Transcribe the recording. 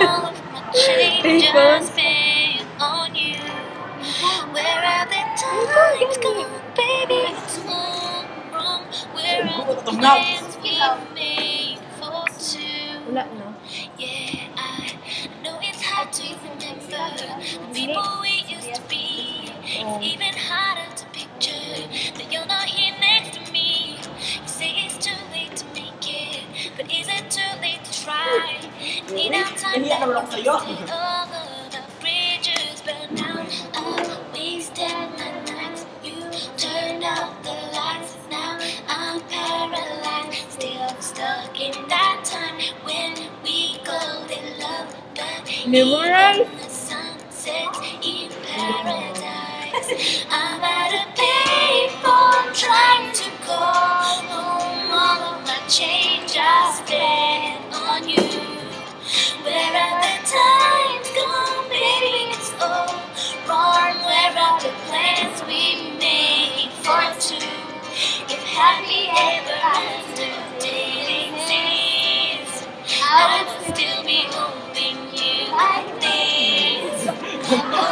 all of my changes been on you. Where are the times gone, baby? It's all wrong. Where are the plans we made for two? Wala na. Yeah, I know it's hard to remember the people we used to be. It's even The the the in time Nahiya naman ako sa'yo. all I will still be holding you like this.